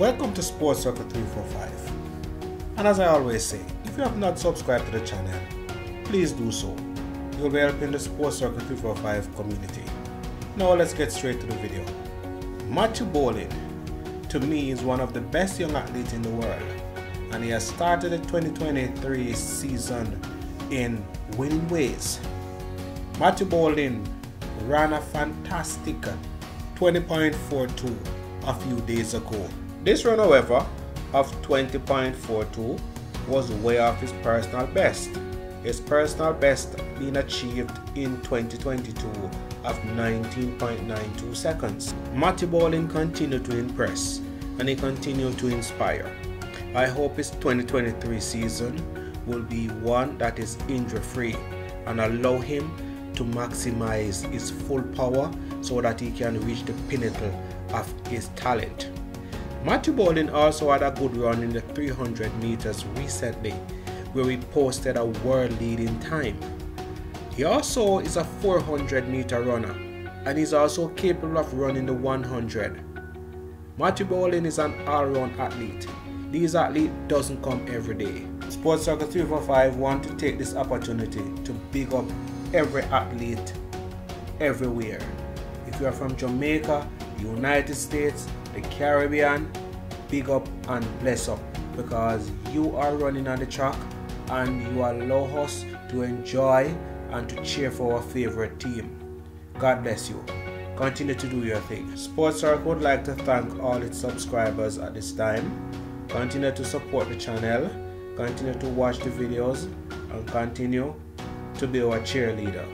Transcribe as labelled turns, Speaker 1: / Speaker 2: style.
Speaker 1: Welcome to Sports Circle 345. And as I always say, if you have not subscribed to the channel, please do so. You'll be helping the Sports Circle 345 community. Now let's get straight to the video. Matthew Boling, to me, is one of the best young athletes in the world, and he has started the 2023 season in winning ways. Matthew Boling ran a fantastic 20.42 a few days ago. This run, however, of 20.42 was way off his personal best. His personal best being achieved in 2022 of 19.92 seconds. Matthew Boling continued to impress and he continued to inspire. I hope his 2023 season will be one that is injury free and allow him to maximize his full power so that he can reach the pinnacle of his talent. Matthew Boling also had a good run in the 300 meters recently where he posted a world leading time. He also is a 400 meter runner and is also capable of running the 100. Matthew Boling is an all-round athlete. This athlete doesn't come every day. Sports Circle 345 want to take this opportunity to big up every athlete everywhere. If you are from Jamaica, the United States, the Caribbean, big up and bless up because you are running on the track and you allow us to enjoy and to cheer for our favorite team. God bless you. Continue to do your thing. Sports Circle would like to thank all its subscribers at this time. Continue to support the channel, continue to watch the videos, and continue to be our cheerleader.